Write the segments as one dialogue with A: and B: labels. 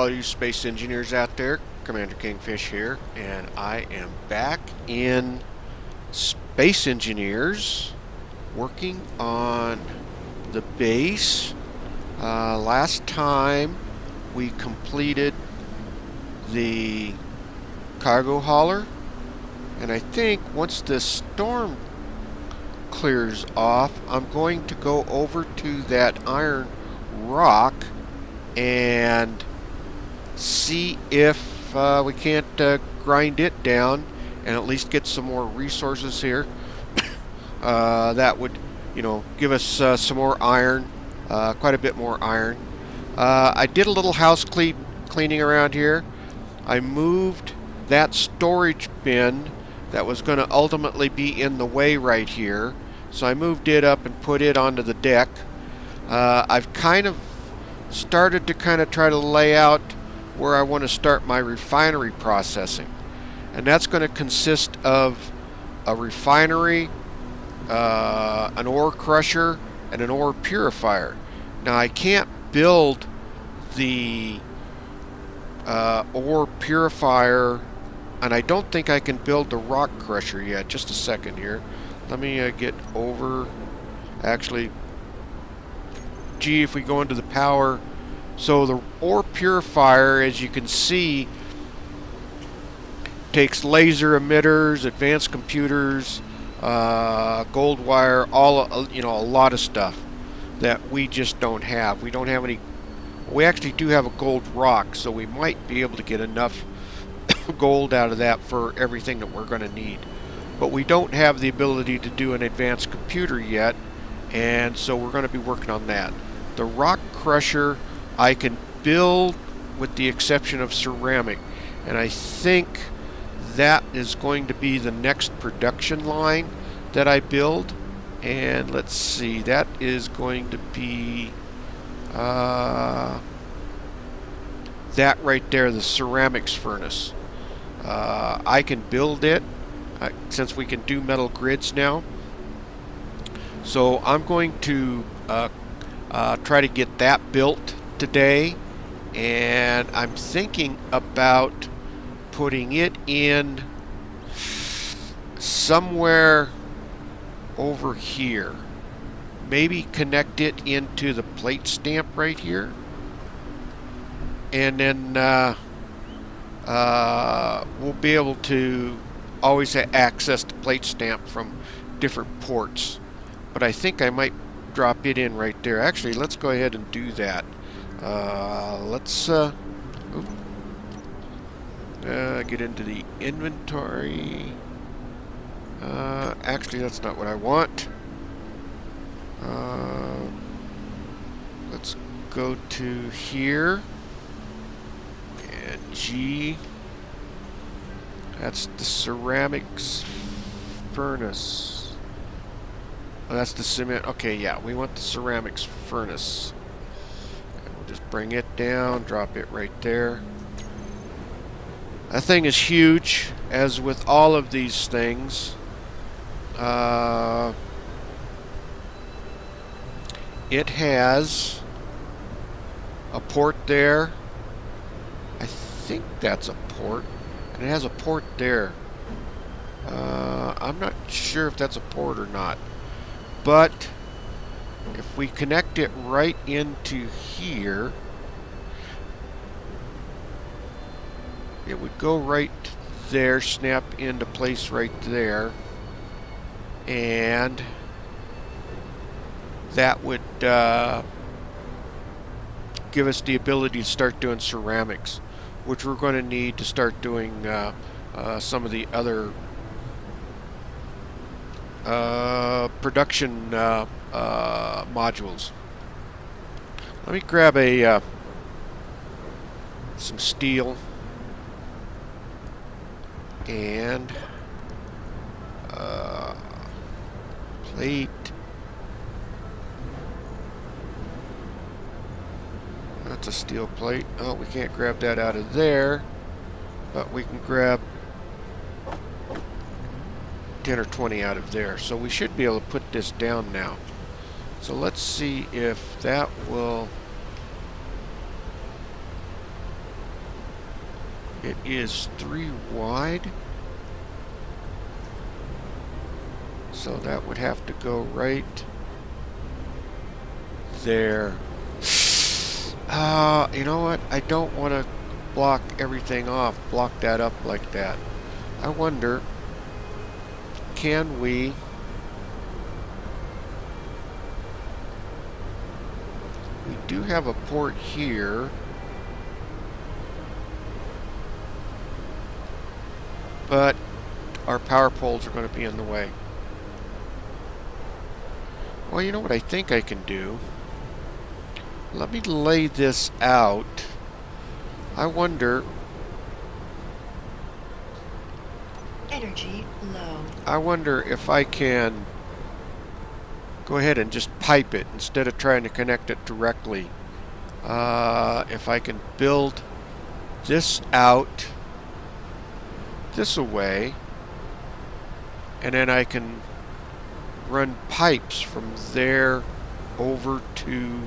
A: All you space engineers out there. Commander Kingfish here, and I am back in Space Engineers working on the base. Uh, last time we completed the cargo hauler, and I think once this storm clears off, I'm going to go over to that iron rock and see if uh, we can't uh, grind it down and at least get some more resources here. uh, that would, you know, give us uh, some more iron, uh, quite a bit more iron. Uh, I did a little house cle cleaning around here. I moved that storage bin that was going to ultimately be in the way right here. So I moved it up and put it onto the deck. I've kind of started to kind of try to lay out where I want to start my refinery processing. And that's going to consist of a refinery, uh, an ore crusher, and an ore purifier. Now I can't build the uh, ore purifier and I don't think I can build the rock crusher yet. Just a second here. Let me uh, get over actually gee, if we go into the power. So the ore purifier, as you can see, takes laser emitters, advanced computers, uh, gold wire, all uh, you know, a lot of stuff that we just don't have. We don't have any. We actually do have a gold rock, so we might be able to get enough gold out of that for everything that we're going to need. But we don't have the ability to do an advanced computer yet, and so we're going to be working on that. The rock crusher I can build with the exception of ceramic. And I think that is going to be the next production line that I build. And let's see, that is going to be uh, that right there, the ceramics furnace. Uh, I can build it uh, since we can do metal grids now. So I'm going to uh, uh, try to get that built today and I'm thinking about putting it in somewhere over here maybe connect it into the plate stamp right here and then uh, uh, we'll be able to always access the plate stamp from different ports but I think I might drop it in right there. Actually, let's go ahead and do that. Uh, let's uh, uh, get into the inventory. Uh, actually, that's not what I want. Uh, let's go to here. And G. That's the ceramics furnace. Oh, that's the cement. Okay, yeah, we want the ceramics furnace. Just bring it down, drop it right there. That thing is huge, as with all of these things. Uh, it has a port there. I think that's a port. And it has a port there. Uh, I'm not sure if that's a port or not. But we connect it right into here, it would go right there, snap into place right there, and that would uh, give us the ability to start doing ceramics, which we're going to need to start doing uh, uh, some of the other uh, production uh, modules. Let me grab a uh, some steel and uh, plate. That's a steel plate. Oh, we can't grab that out of there, but we can grab 10 or 20 out of there. So we should be able to put this down now. So let's see if that will It is three wide. So that would have to go right there. Uh, you know what? I don't want to block everything off, block that up like that. I wonder, can we we do have a port here but our power poles are going to be in the way. Well, you know what I think I can do? Let me lay this out. I wonder...
B: Energy low.
A: I wonder if I can go ahead and just pipe it instead of trying to connect it directly. Uh, if I can build this out this away and then I can run pipes from there over to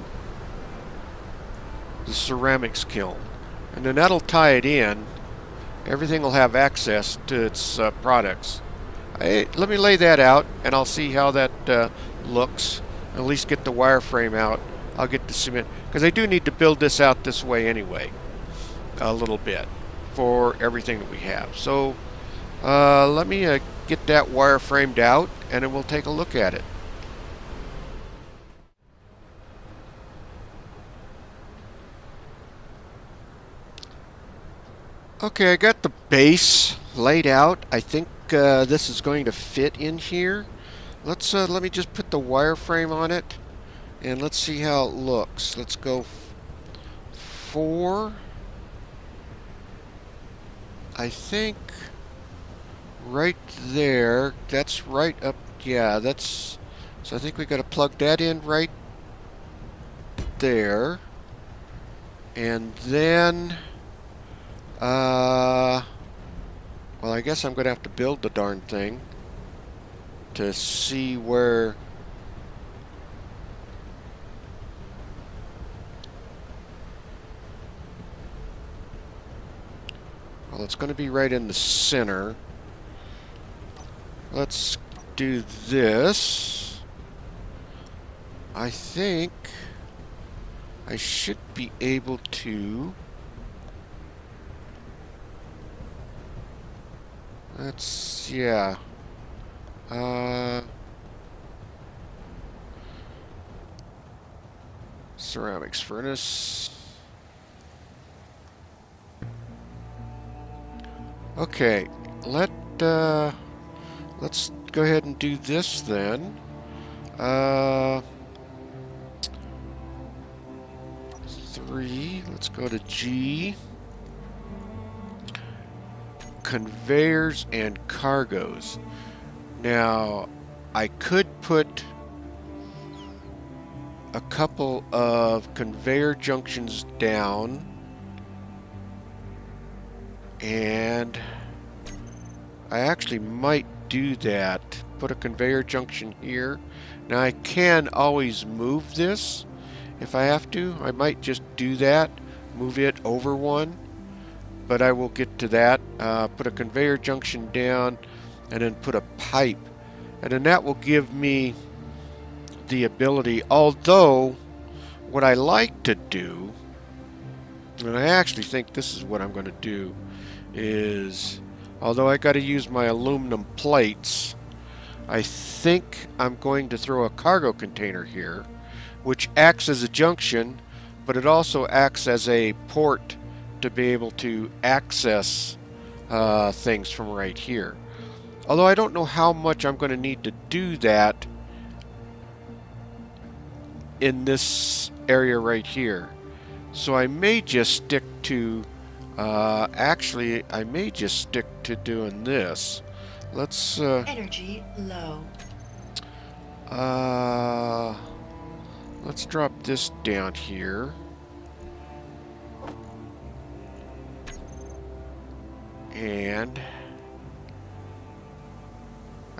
A: the ceramics kiln. And then that'll tie it in. Everything will have access to its uh, products. I, let me lay that out and I'll see how that uh, looks. At least get the wireframe out. I'll get the cement. Because I do need to build this out this way anyway. A little bit. For everything that we have. So uh, let me uh, get that wireframed out and then we'll take a look at it. Okay, I got the base laid out. I think uh, this is going to fit in here. Let's uh, let me just put the wireframe on it, and let's see how it looks. Let's go four. I think right there. That's right up. Yeah, that's. So I think we got to plug that in right there, and then. Uh, well, I guess I'm going to have to build the darn thing to see where... Well, it's going to be right in the center. Let's do this. I think I should be able to... That's, yeah. Uh, ceramics furnace. Okay, let, uh, let's go ahead and do this then. Uh, three, let's go to G conveyors and cargoes. Now, I could put a couple of conveyor junctions down and I actually might do that. Put a conveyor junction here. Now I can always move this if I have to. I might just do that. Move it over one but I will get to that. Uh, put a conveyor junction down and then put a pipe. And then that will give me the ability, although what I like to do, and I actually think this is what I'm going to do, is although I got to use my aluminum plates, I think I'm going to throw a cargo container here, which acts as a junction, but it also acts as a port to be able to access uh, things from right here. Although I don't know how much I'm going to need to do that in this area right here. So I may just stick to, uh, actually, I may just stick to doing this. Let's, uh,
B: Energy low.
A: Uh, let's drop this down here. And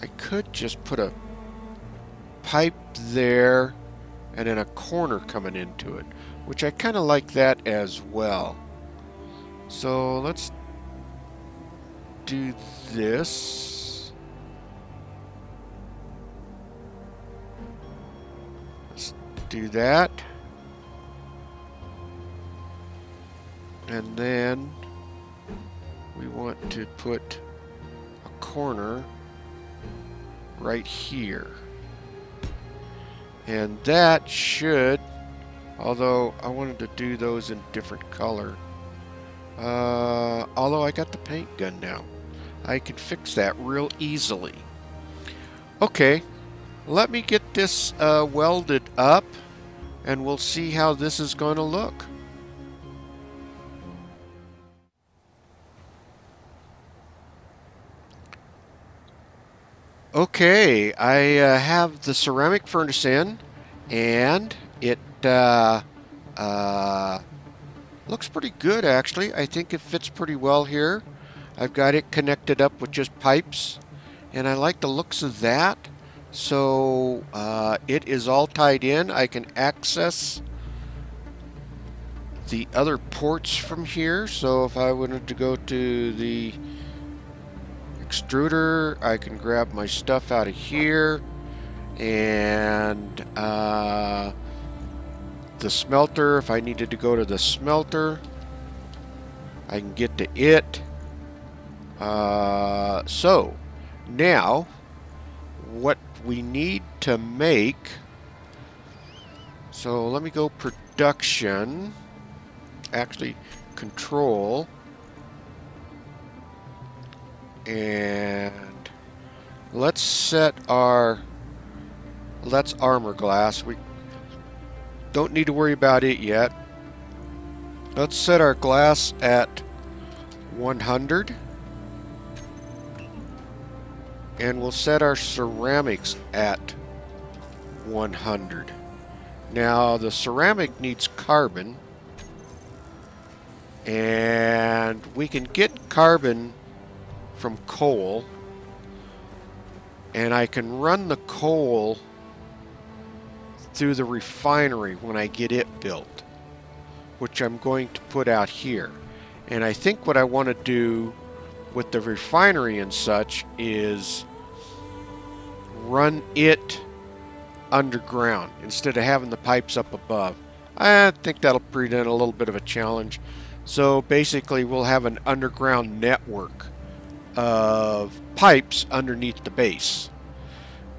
A: I could just put a pipe there and then a corner coming into it, which I kind of like that as well. So let's do this. Let's do that. And then we want to put a corner right here. And that should, although I wanted to do those in different color. Uh, although I got the paint gun now. I can fix that real easily. Okay, let me get this uh, welded up and we'll see how this is going to look. Okay, I uh, have the ceramic furnace in, and it uh, uh, looks pretty good actually. I think it fits pretty well here. I've got it connected up with just pipes, and I like the looks of that. So uh, it is all tied in. I can access the other ports from here. So if I wanted to go to the extruder. I can grab my stuff out of here. And uh, the smelter, if I needed to go to the smelter, I can get to it. Uh, so, now, what we need to make... So, let me go production. Actually, control and let's set our let's armor glass. We don't need to worry about it yet. Let's set our glass at 100 and we'll set our ceramics at 100 now the ceramic needs carbon. And we can get carbon from coal and I can run the coal through the refinery when I get it built which I'm going to put out here. And I think what I want to do with the refinery and such is run it underground instead of having the pipes up above. I think that'll present a little bit of a challenge. So basically we'll have an underground network of pipes underneath the base.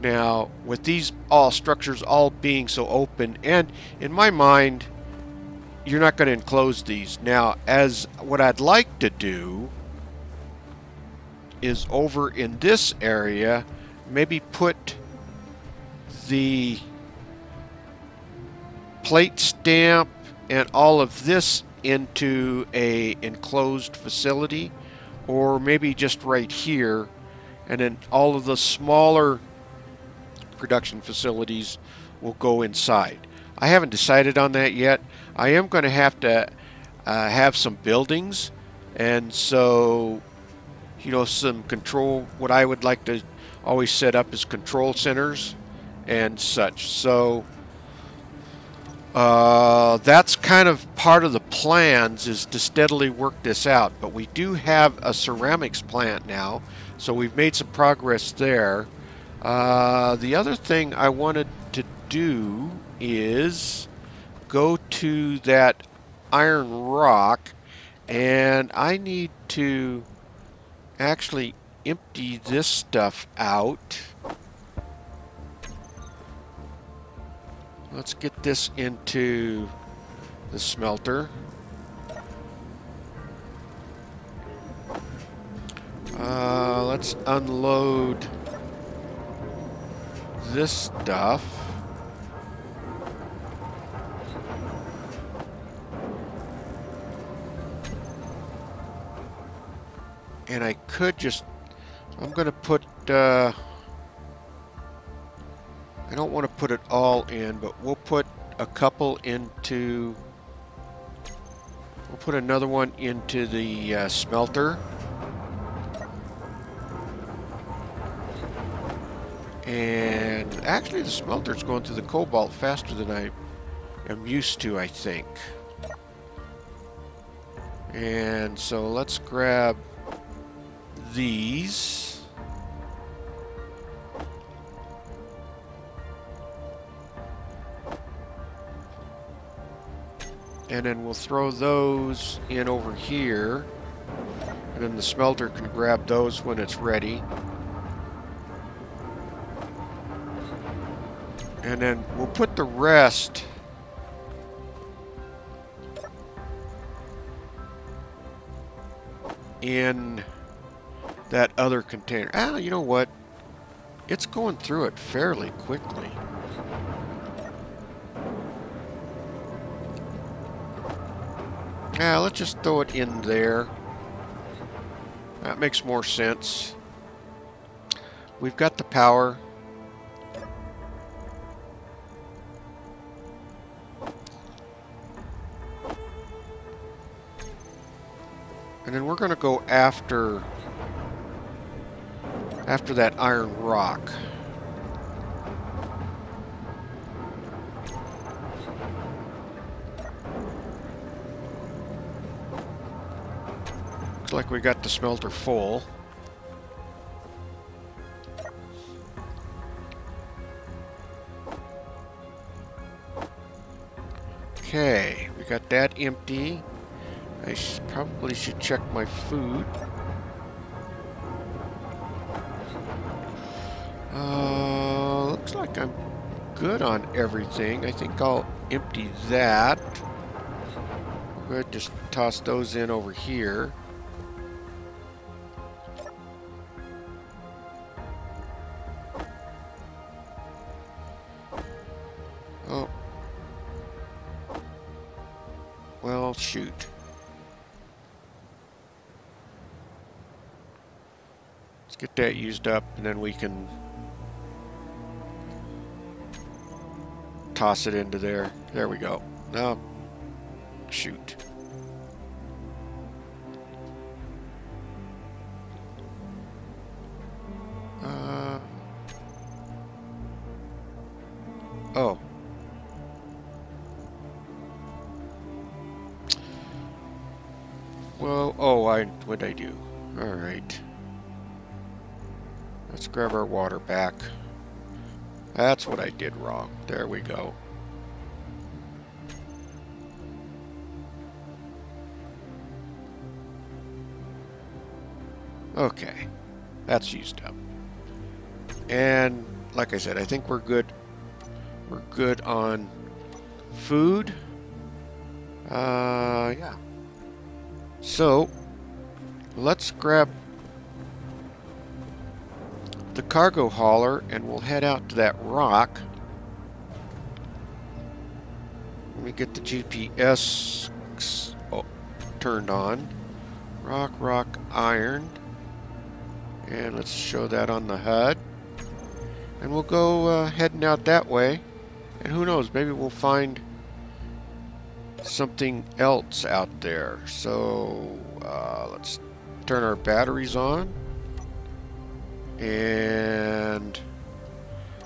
A: Now, with these all structures all being so open, and in my mind, you're not going to enclose these. Now, as what I'd like to do is over in this area, maybe put the plate stamp and all of this into a enclosed facility or maybe just right here and then all of the smaller production facilities will go inside. I haven't decided on that yet. I am going to have to uh, have some buildings and so you know some control what I would like to always set up is control centers and such so uh, that's kind of part of the plans is to steadily work this out. But we do have a ceramics plant now, so we've made some progress there. Uh, the other thing I wanted to do is go to that iron rock and I need to actually empty this stuff out. Let's get this into the smelter. Uh, let's unload this stuff. And I could just, I'm going to put, uh, I don't want to put it all in, but we'll put a couple into... We'll put another one into the uh, smelter. And actually the smelter's going through the cobalt faster than I am used to, I think. And so let's grab these. And then we'll throw those in over here. And then the smelter can grab those when it's ready. And then we'll put the rest in that other container. Ah, you know what? It's going through it fairly quickly. Yeah, let's just throw it in there. That makes more sense. We've got the power. And then we're going to go after after that iron rock. Like we got the smelter full. Okay, we got that empty. I sh probably should check my food. Uh, looks like I'm good on everything. I think I'll empty that. Good, just toss those in over here. That used up and then we can toss it into there. There we go. Now, shoot. Uh, oh. Well, oh, I, what'd I do? Grab our water back. That's what I did wrong. There we go. Okay. That's used up. And like I said, I think we're good. We're good on food. Uh, yeah. So, let's grab cargo hauler and we'll head out to that rock. Let me get the GPS turned on. Rock, rock, iron. And let's show that on the HUD. And we'll go uh, heading out that way. And who knows, maybe we'll find something else out there. So uh, let's turn our batteries on. And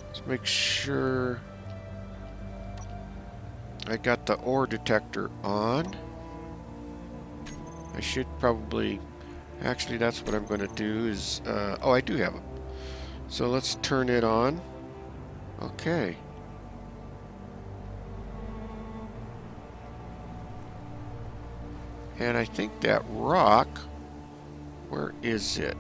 A: let's make sure I got the ore detector on. I should probably, actually that's what I'm going to do is, uh, oh I do have it. So let's turn it on. Okay. And I think that rock, where is it?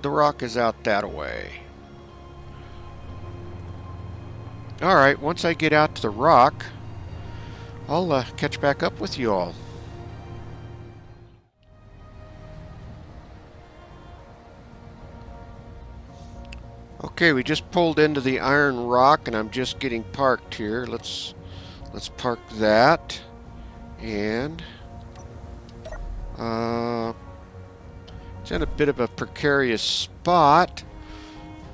A: The rock is out that way. Alright, once I get out to the rock, I'll uh, catch back up with you all. Okay, we just pulled into the iron rock and I'm just getting parked here. Let's let's park that. And uh it's in a bit of a precarious spot,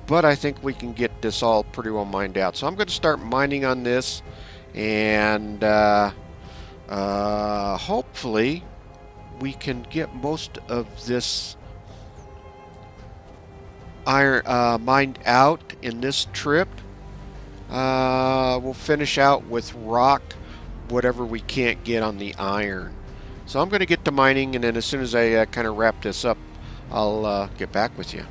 A: but I think we can get this all pretty well mined out. So I'm going to start mining on this, and uh, uh, hopefully we can get most of this iron uh, mined out in this trip. Uh, we'll finish out with rock, whatever we can't get on the iron. So I'm going to get to mining, and then as soon as I uh, kind of wrap this up, I'll uh, get back with you.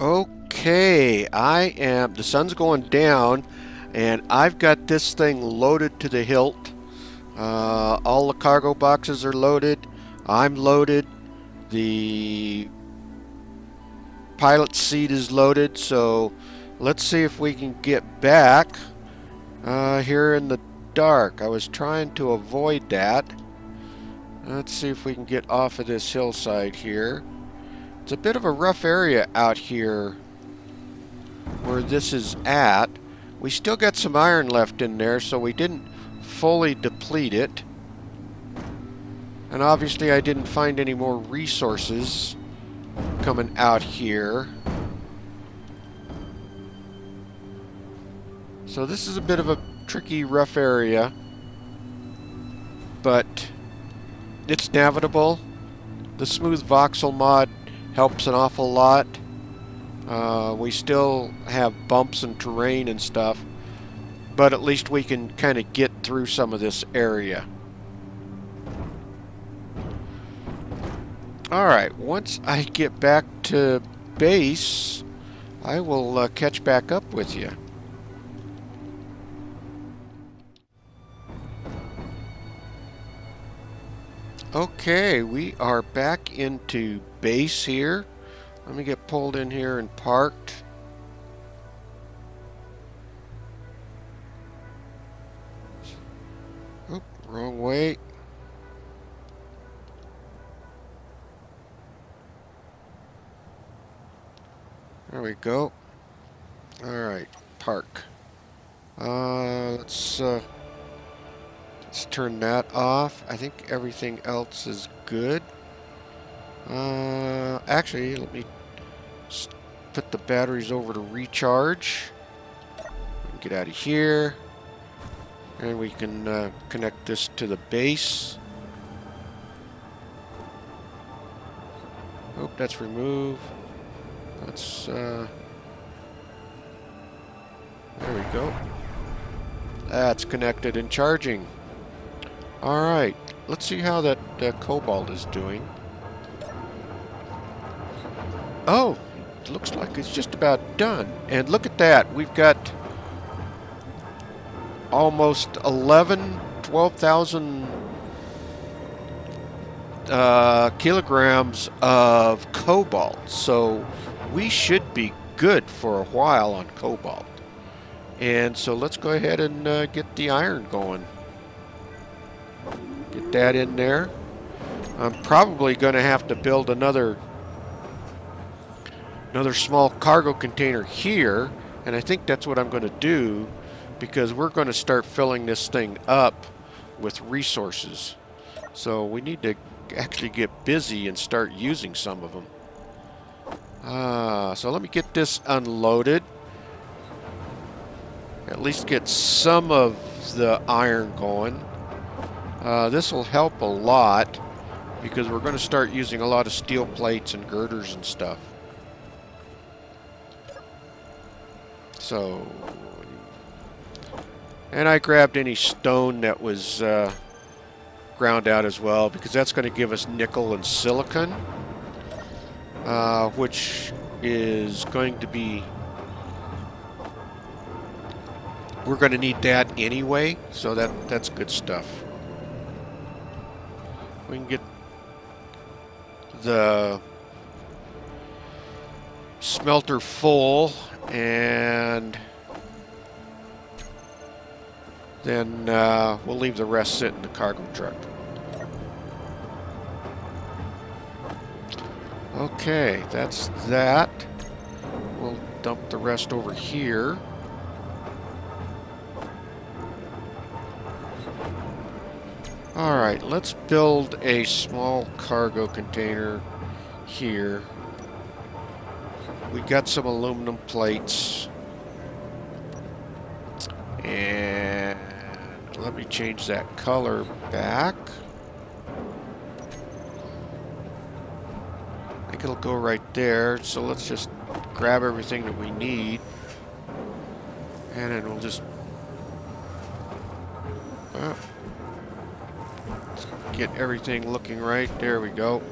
A: Okay, I am, the sun's going down, and I've got this thing loaded to the hilt. Uh, all the cargo boxes are loaded. I'm loaded. The pilot seat is loaded, so let's see if we can get back uh, here in the dark. I was trying to avoid that. Let's see if we can get off of this hillside here. It's a bit of a rough area out here where this is at. We still got some iron left in there, so we didn't fully deplete it. And obviously I didn't find any more resources coming out here. So this is a bit of a tricky, rough area. But it's navigable. The smooth voxel mod helps an awful lot. Uh, we still have bumps and terrain and stuff, but at least we can kind of get through some of this area. Alright, once I get back to base, I will uh, catch back up with you. Okay, we are back into base here. Let me get pulled in here and parked. Oop, wrong way. There we go. Alright, park. Uh, let's, uh, let's turn that off. I think everything else is good. Uh, actually, let me put the batteries over to recharge. Get out of here. And we can uh, connect this to the base. Oh, that's remove. That's, uh... There we go. That's connected and charging. Alright, let's see how that uh, cobalt is doing. Oh, looks like it's just about done. And look at that. We've got almost 11, 12,000 uh, kilograms of cobalt. So we should be good for a while on cobalt. And so let's go ahead and uh, get the iron going. That in there. I'm probably going to have to build another another small cargo container here and I think that's what I'm going to do because we're going to start filling this thing up with resources. So we need to actually get busy and start using some of them uh, so let me get this unloaded. At least get some of the iron going uh, this will help a lot because we're going to start using a lot of steel plates and girders and stuff So, and I grabbed any stone that was uh, ground out as well because that's going to give us nickel and silicon, uh, which is going to be, we're going to need that anyway, so that that's good stuff. We can get the smelter full and then uh, we'll leave the rest sit in the cargo truck. Okay, that's that. We'll dump the rest over here. Alright, let's build a small cargo container here we got some aluminum plates. And let me change that color back. I think it'll go right there. So let's just grab everything that we need. And then we'll just uh, get everything looking right. There we go.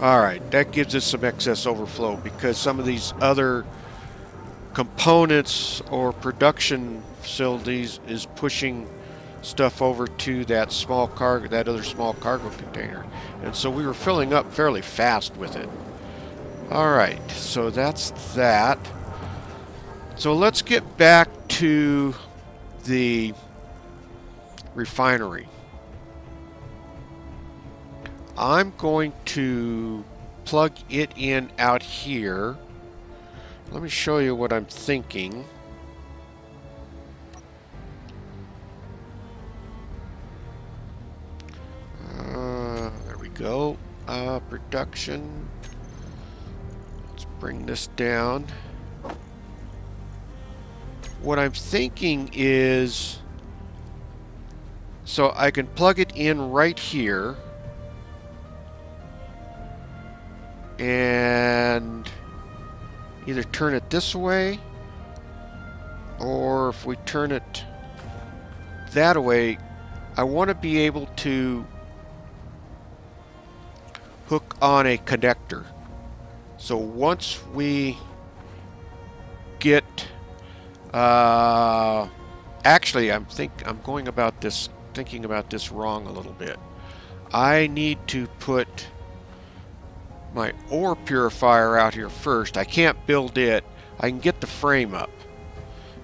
A: Alright, that gives us some excess overflow because some of these other components or production facilities is pushing stuff over to that small cargo, that other small cargo container. And so we were filling up fairly fast with it. Alright, so that's that. So let's get back to the refinery. I'm going to plug it in out here. Let me show you what I'm thinking. Uh, there we go. Uh, production. Let's bring this down. What I'm thinking is... So I can plug it in right here. and either turn it this way or if we turn it that way I want to be able to hook on a connector so once we get uh, actually I'm think I'm going about this thinking about this wrong a little bit I need to put my ore purifier out here first. I can't build it. I can get the frame up.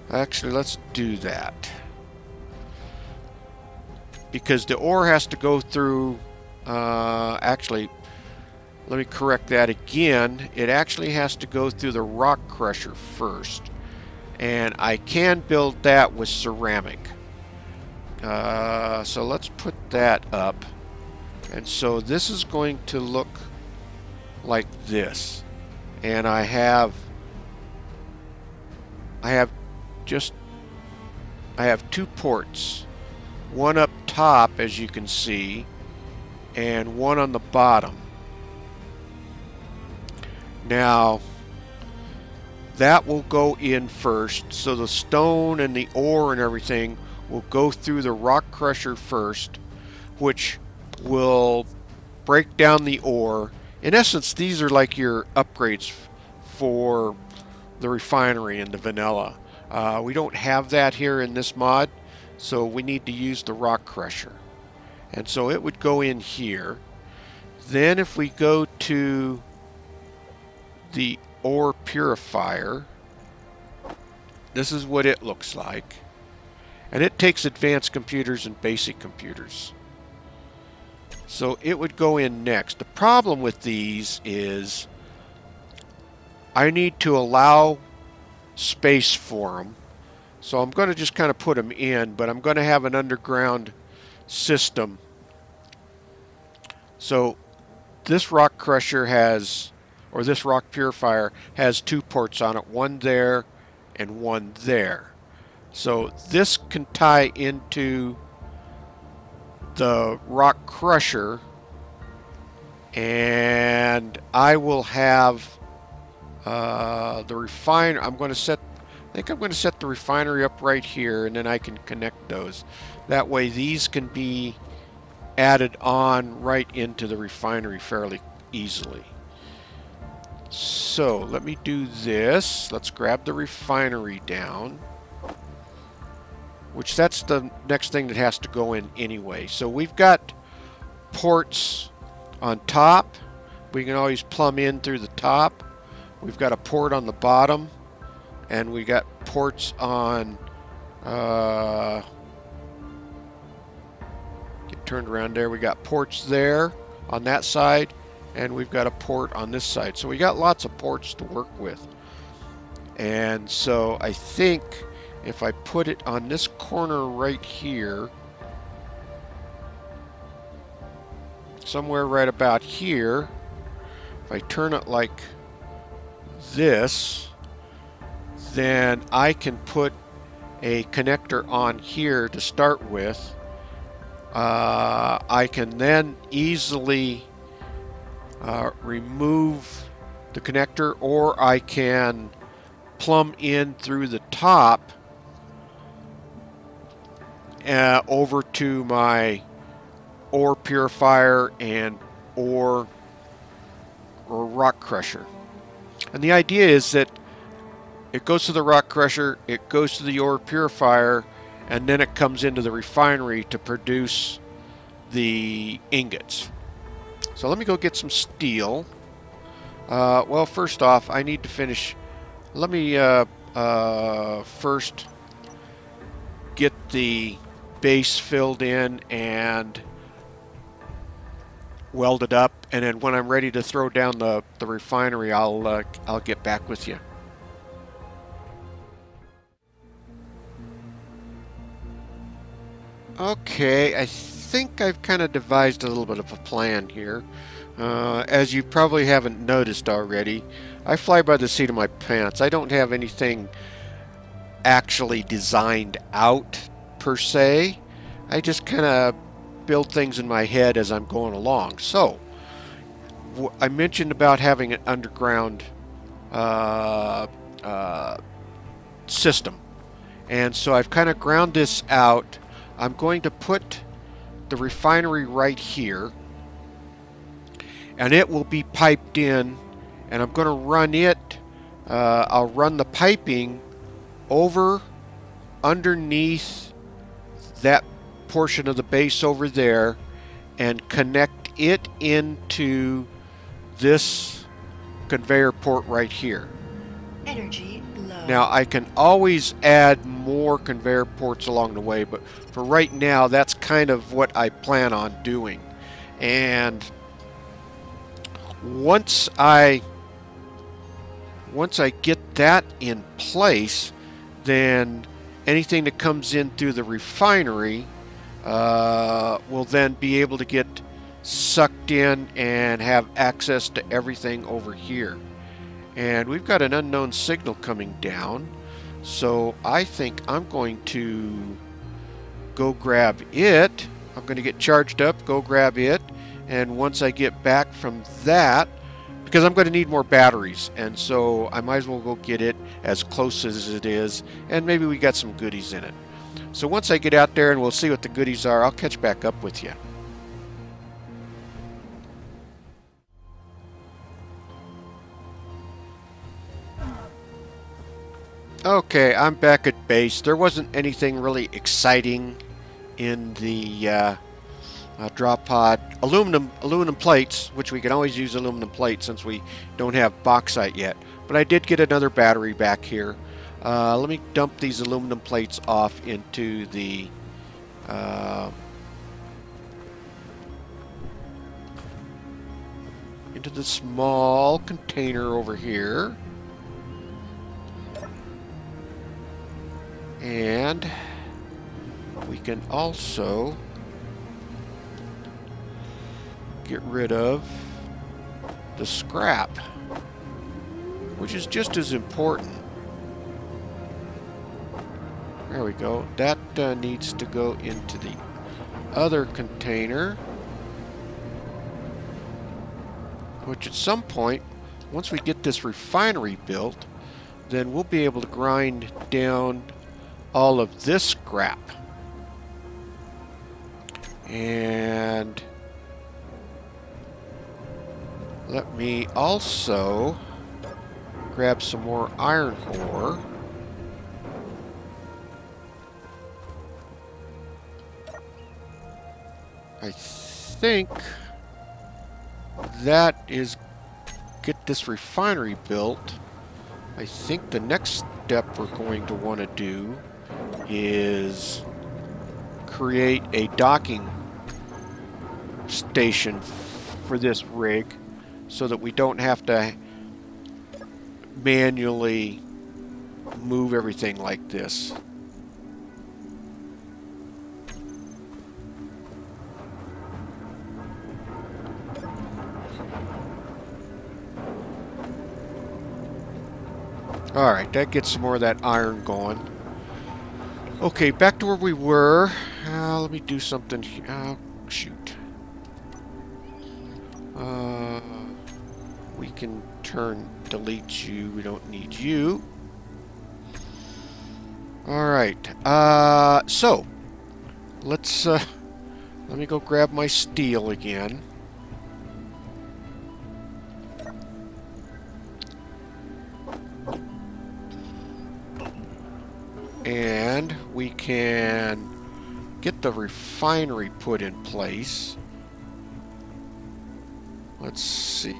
A: Actually, let's do that. Because the ore has to go through... Uh, actually, let me correct that again. It actually has to go through the rock crusher first. And I can build that with ceramic. Uh, so let's put that up. And so this is going to look like this and I have I have just I have two ports one up top as you can see and one on the bottom now that will go in first so the stone and the ore and everything will go through the rock crusher first which will break down the ore in essence, these are like your upgrades for the refinery and the vanilla. Uh, we don't have that here in this mod, so we need to use the rock crusher. And so it would go in here. Then if we go to the ore purifier, this is what it looks like. And it takes advanced computers and basic computers. So it would go in next. The problem with these is I need to allow space for them. So I'm going to just kind of put them in, but I'm going to have an underground system. So this rock crusher has, or this rock purifier has two ports on it, one there and one there. So this can tie into the rock crusher and I will have uh, the refiner I'm going to set I think I'm going to set the refinery up right here and then I can connect those that way these can be added on right into the refinery fairly easily so let me do this let's grab the refinery down which that's the next thing that has to go in anyway. So we've got ports on top. We can always plumb in through the top. We've got a port on the bottom. And we got ports on... Uh, get turned around there. We got ports there on that side. And we've got a port on this side. So we got lots of ports to work with. And so I think if I put it on this corner right here, somewhere right about here, if I turn it like this, then I can put a connector on here to start with, uh, I can then easily uh, remove the connector or I can plumb in through the top uh, over to my ore purifier and ore or rock crusher. And the idea is that it goes to the rock crusher, it goes to the ore purifier, and then it comes into the refinery to produce the ingots. So let me go get some steel. Uh, well, first off, I need to finish. Let me uh, uh, first get the base filled in and welded up, and then when I'm ready to throw down the, the refinery, I'll uh, I'll get back with you. Okay, I think I've kind of devised a little bit of a plan here. Uh, as you probably haven't noticed already, I fly by the seat of my pants. I don't have anything actually designed out per se. I just kind of build things in my head as I'm going along. So, I mentioned about having an underground uh, uh, system. And so I've kind of ground this out. I'm going to put the refinery right here. And it will be piped in. And I'm going to run it. Uh, I'll run the piping over underneath that portion of the base over there and connect it into this conveyor port right here.
B: Energy.
A: Now I can always add more conveyor ports along the way, but for right now that's kind of what I plan on doing. And once I once I get that in place, then anything that comes in through the refinery uh, will then be able to get sucked in and have access to everything over here. And we've got an unknown signal coming down. So I think I'm going to go grab it. I'm going to get charged up, go grab it. And once I get back from that, because I'm going to need more batteries. And so I might as well go get it as close as it is. And maybe we got some goodies in it. So once I get out there and we'll see what the goodies are, I'll catch back up with you. Okay, I'm back at base. There wasn't anything really exciting in the uh, uh, drop pod. Aluminum, aluminum plates, which we can always use aluminum plates since we don't have bauxite yet. But I did get another battery back here. Uh, let me dump these aluminum plates off into the uh, into the small container over here. And we can also get rid of the scrap, which is just as important. There we go. That uh, needs to go into the other container, which at some point, once we get this refinery built, then we'll be able to grind down all of this scrap. And let me also grab some more iron ore. I think that is get this refinery built. I think the next step we're going to want to do is create a docking station for this rig so that we don't have to manually move everything like this. Alright, that gets some more of that iron going. Okay, back to where we were. Uh, let me do something. Uh, shoot. Uh, we can turn delete you. We don't need you. All right. Uh, so let's. Uh, let me go grab my steel again. We can get the refinery put in place. Let's see.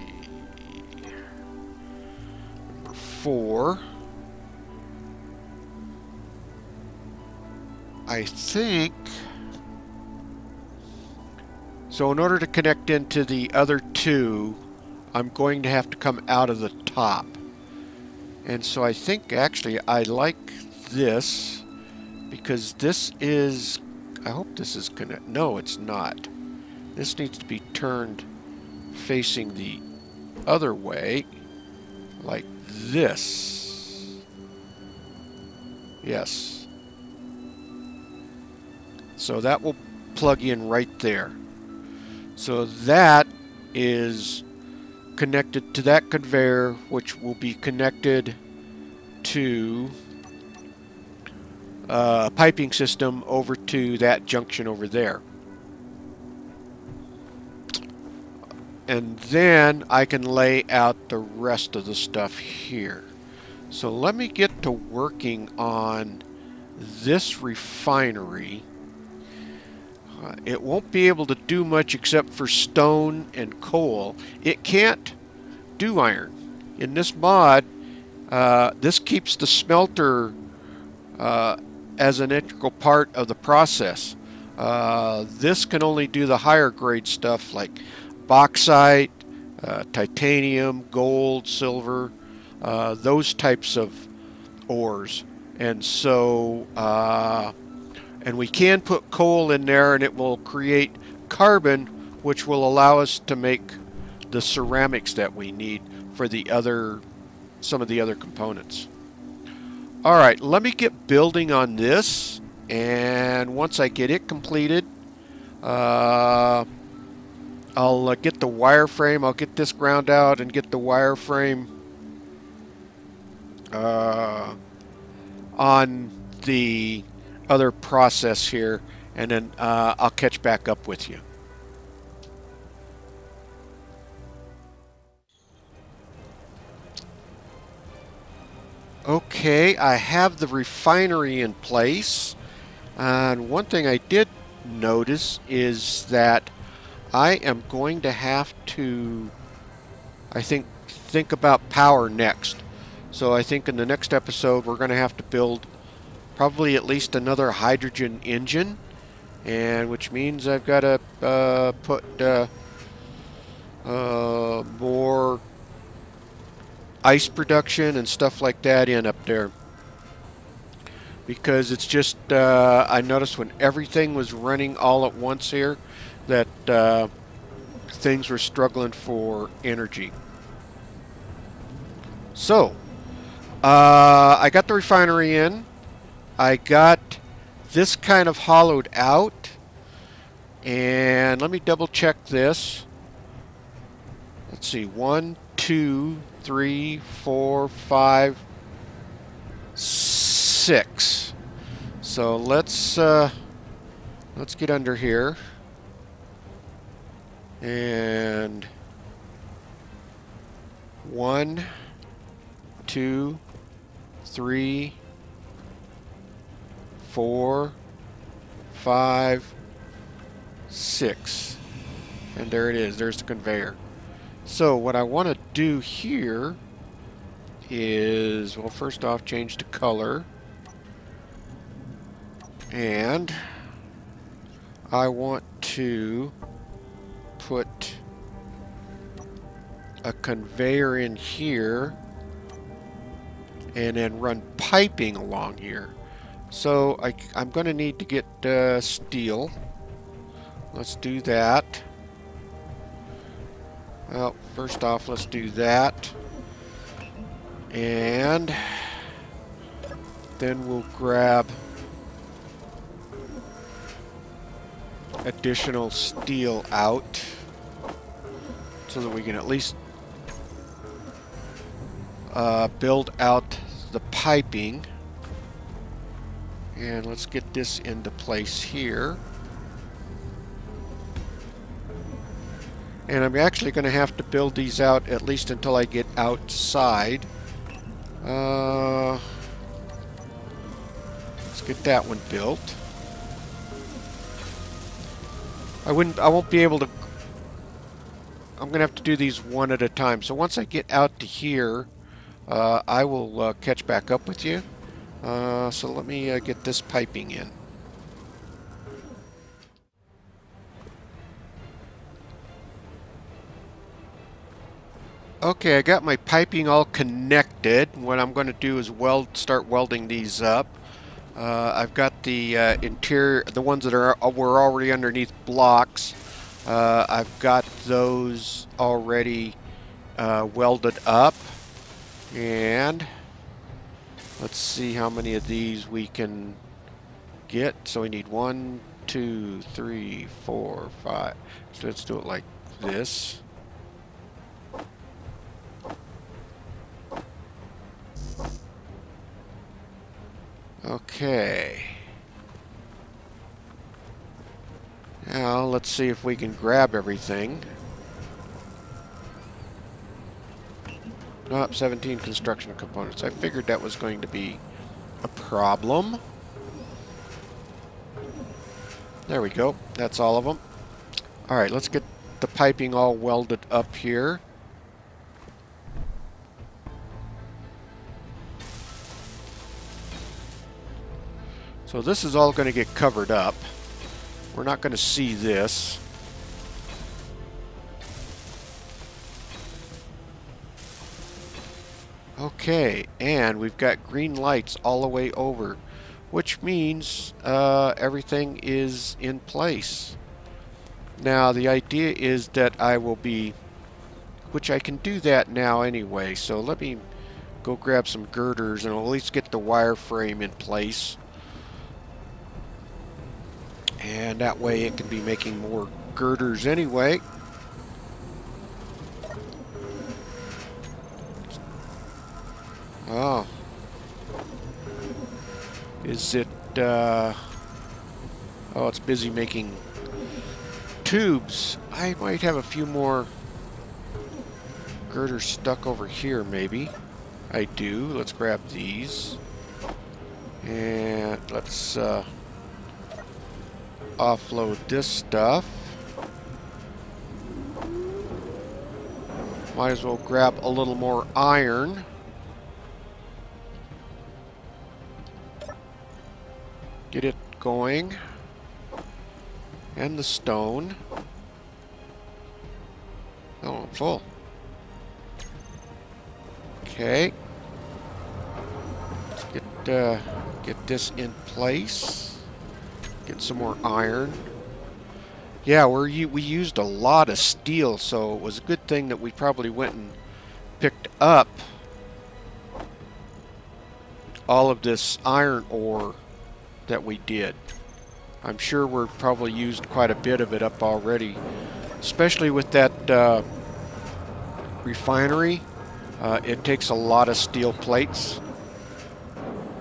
A: Number four. I think... So in order to connect into the other two, I'm going to have to come out of the top. And so I think actually I like this because this is I hope this is gonna no it's not. This needs to be turned facing the other way like this. Yes. So that will plug in right there. So that is connected to that conveyor which will be connected to uh, piping system over to that junction over there. And then I can lay out the rest of the stuff here. So let me get to working on this refinery. Uh, it won't be able to do much except for stone and coal. It can't do iron. In this mod, uh, this keeps the smelter uh, as an integral part of the process. Uh, this can only do the higher grade stuff like bauxite, uh, titanium, gold, silver, uh, those types of ores. And so, uh, and we can put coal in there and it will create carbon, which will allow us to make the ceramics that we need for the other, some of the other components. All right, let me get building on this. And once I get it completed, uh, I'll uh, get the wireframe. I'll get this ground out and get the wireframe uh, on the other process here. And then uh, I'll catch back up with you. Okay, I have the refinery in place. And one thing I did notice is that I am going to have to, I think, think about power next. So I think in the next episode we're going to have to build probably at least another hydrogen engine. And which means I've got to uh, put uh, uh, more ice production and stuff like that in up there. Because it's just, uh, I noticed when everything was running all at once here, that uh, things were struggling for energy. So, uh, I got the refinery in. I got this kind of hollowed out. And let me double check this. Let's see, one, two, three, four, five, six. So let's uh, let's get under here and one, two, three, four, five, six. And there it is. There's the conveyor. So what I want to do here is, well, first off, change the color. And I want to put a conveyor in here and then run piping along here. So I, am going to need to get uh, steel. Let's do that. Well, first off, let's do that. And then we'll grab additional steel out so that we can at least uh, build out the piping. And let's get this into place here. And I'm actually going to have to build these out at least until I get outside. Uh, let's get that one built. I wouldn't, I won't be able to, I'm going to have to do these one at a time. So once I get out to here, uh, I will uh, catch back up with you. Uh, so let me uh, get this piping in. Okay, I got my piping all connected. What I'm going to do is weld, start welding these up. Uh, I've got the uh, interior, the ones that are were already underneath blocks. Uh, I've got those already uh, welded up. And let's see how many of these we can get. So we need one, two, three, four, five. So let's do it like this. Okay. Now, let's see if we can grab everything. Nope, 17 construction components. I figured that was going to be a problem. There we go. That's all of them. Alright, let's get the piping all welded up here. So this is all going to get covered up. We're not going to see this. Okay, and we've got green lights all the way over, which means uh, everything is in place. Now, the idea is that I will be, which I can do that now anyway, so let me go grab some girders and at least get the wireframe in place. And that way it can be making more girders anyway. Oh. Is it, uh... Oh, it's busy making tubes. I might have a few more girders stuck over here, maybe. I do. Let's grab these. And let's, uh offload this stuff. Might as well grab a little more iron. Get it going. And the stone. Oh, I'm full. Okay. Get, uh, get this in place. Get some more iron. Yeah, we we used a lot of steel, so it was a good thing that we probably went and picked up all of this iron ore that we did. I'm sure we're probably used quite a bit of it up already, especially with that uh, refinery. Uh, it takes a lot of steel plates.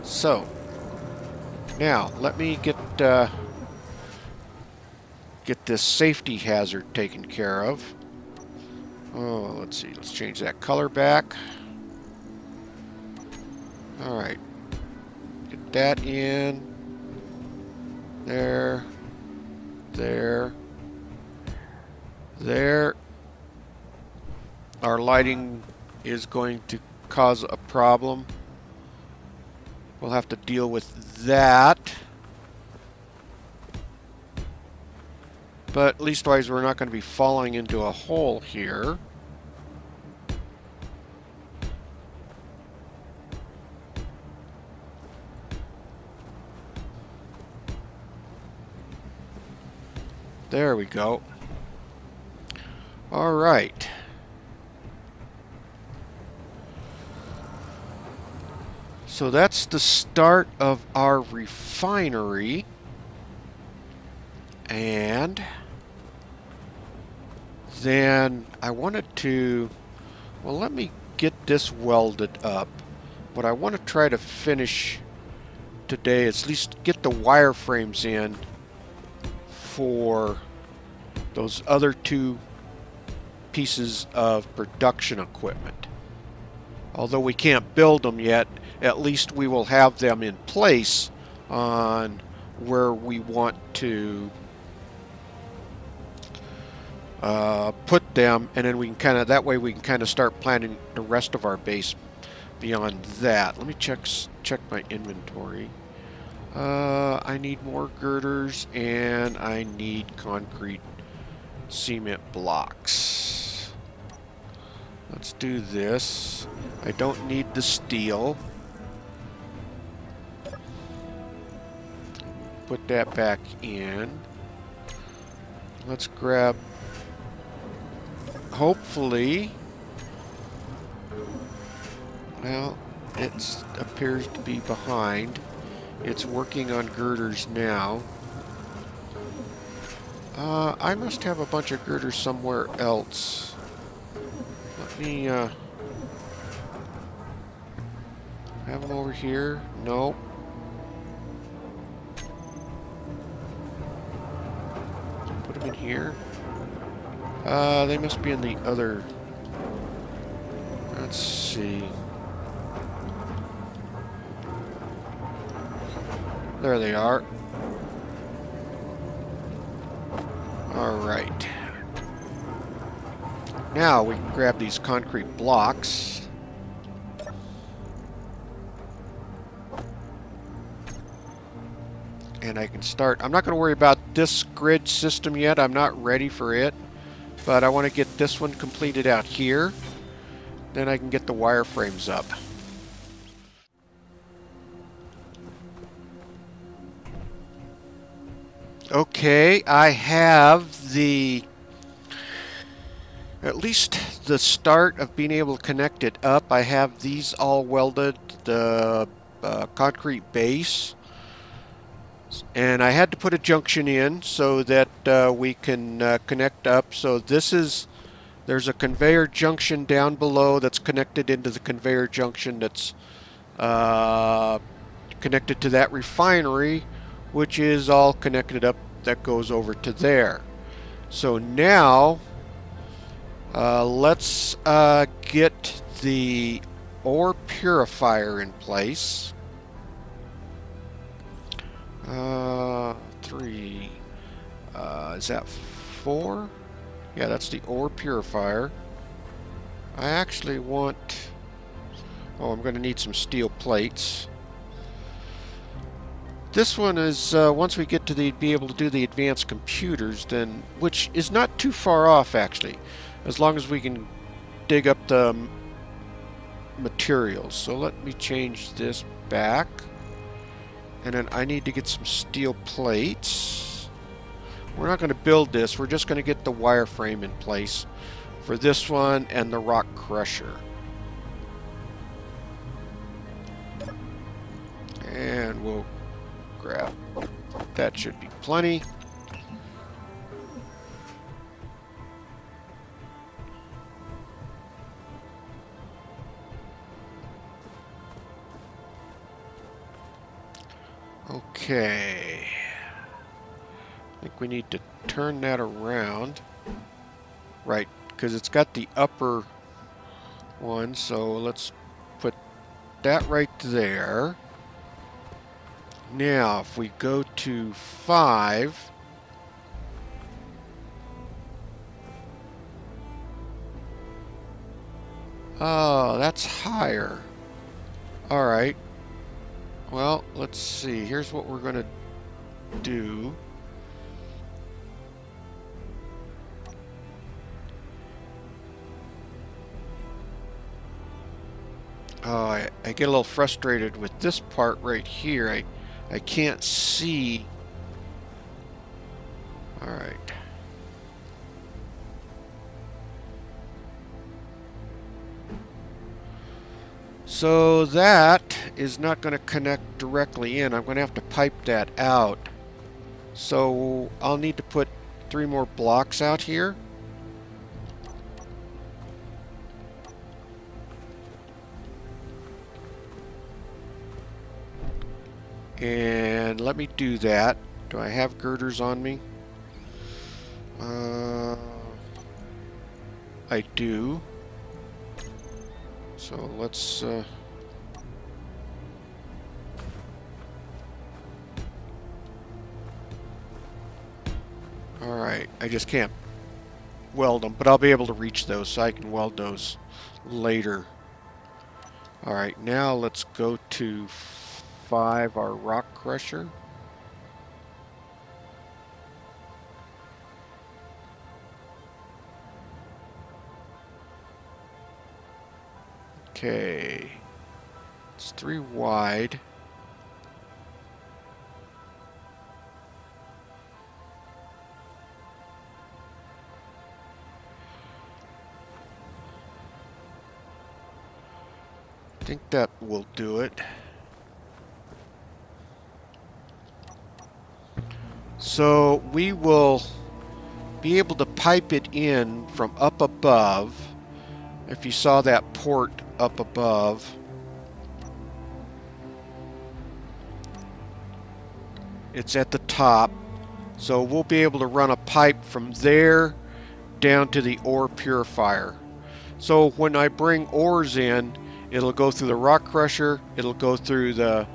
A: So, now, let me get uh, get this safety hazard taken care of. Oh, let's see. Let's change that color back. All right. Get that in. There. There. There. Our lighting is going to cause a problem. We'll have to deal with that. But leastwise, we're not going to be falling into a hole here. There we go. All right. So that's the start of our refinery. And then I wanted to, well, let me get this welded up. What I want to try to finish today at least get the wireframes in for those other two pieces of production equipment. Although we can't build them yet, at least we will have them in place on where we want to uh, put them and then we can kind of that way we can kind of start planning the rest of our base beyond that. Let me check check my inventory. Uh, I need more girders and I need concrete cement blocks. Let's do this. I don't need the steel put that back in let's grab hopefully, well, it appears to be behind. It's working on girders now. Uh, I must have a bunch of girders somewhere else. Let me, uh, have them over here. Nope. Here. Uh, they must be in the other... Let's see. There they are. Alright. Now we can grab these concrete blocks. I can start... I'm not going to worry about this grid system yet. I'm not ready for it. But I want to get this one completed out here. Then I can get the wireframes up. Okay, I have the at least the start of being able to connect it up. I have these all welded, the uh, concrete base. And I had to put a junction in so that uh, we can uh, connect up. So this is, there's a conveyor junction down below that's connected into the conveyor junction that's uh, connected to that refinery, which is all connected up that goes over to there. So now, uh, let's uh, get the ore purifier in place. Uh, three. Uh, is that four? Yeah, that's the ore purifier. I actually want... Oh, I'm going to need some steel plates. This one is, uh, once we get to the, be able to do the advanced computers, then, which is not too far off, actually, as long as we can dig up the materials. So let me change this back. And then I need to get some steel plates. We're not going to build this. We're just going to get the wireframe in place for this one and the rock crusher. And we'll grab... That should be plenty. Okay. I think we need to turn that around. Right, because it's got the upper one, so let's put that right there. Now, if we go to 5... Oh, that's higher. Alright. Well, let's see. Here's what we're going to do. Oh, I, I get a little frustrated with this part right here. I, I can't see. All right. So that is not going to connect directly in. I'm going to have to pipe that out. So I'll need to put three more blocks out here. And let me do that. Do I have girders on me? Uh, I do. So let's... Uh, I just can't weld them, but I'll be able to reach those so I can weld those later. Alright, now let's go to 5, our rock crusher. Okay. It's 3 wide. I think that will do it. So we will be able to pipe it in from up above. If you saw that port up above, it's at the top. So we'll be able to run a pipe from there down to the ore purifier. So when I bring ores in, It'll go through the rock crusher, it'll go through the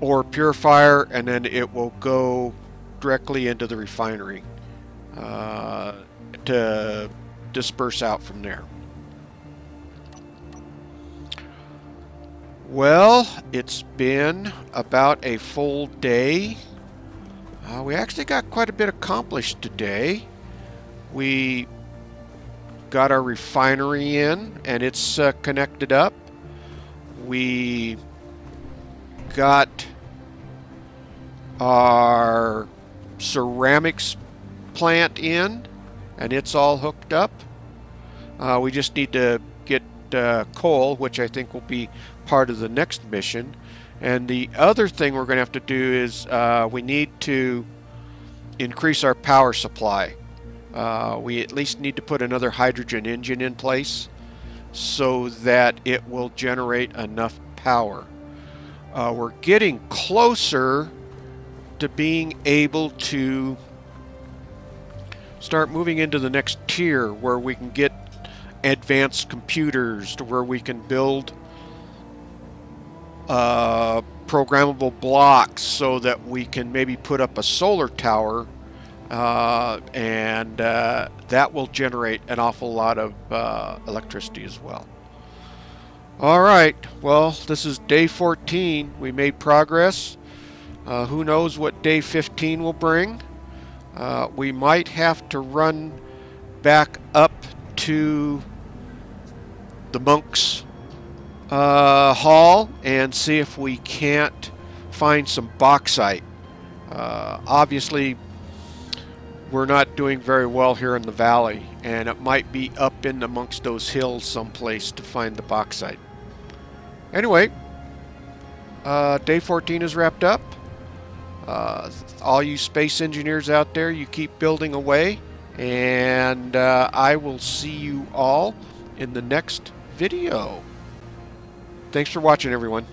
A: ore purifier, and then it will go directly into the refinery uh, to disperse out from there. Well, it's been about a full day. Uh, we actually got quite a bit accomplished today. We got our refinery in and it's uh, connected up we got our ceramics plant in and it's all hooked up. Uh, we just need to get uh, coal, which I think will be part of the next mission. And the other thing we're going to have to do is uh, we need to increase our power supply. Uh, we at least need to put another hydrogen engine in place so that it will generate enough power. Uh, we're getting closer to being able to start moving into the next tier where we can get advanced computers to where we can build uh, programmable blocks so that we can maybe put up a solar tower uh, and uh, that will generate an awful lot of uh, electricity as well. All right, well, this is day 14. We made progress. Uh, who knows what day 15 will bring? Uh, we might have to run back up to the monks' uh, hall and see if we can't find some bauxite. obviously, we're not doing very well here in the valley, and it might be up in amongst those hills someplace to find the bauxite. Anyway, uh, day 14 is wrapped up. Uh, all you space engineers out there, you keep building away, and uh, I will see you all in the next video. Thanks for watching, everyone.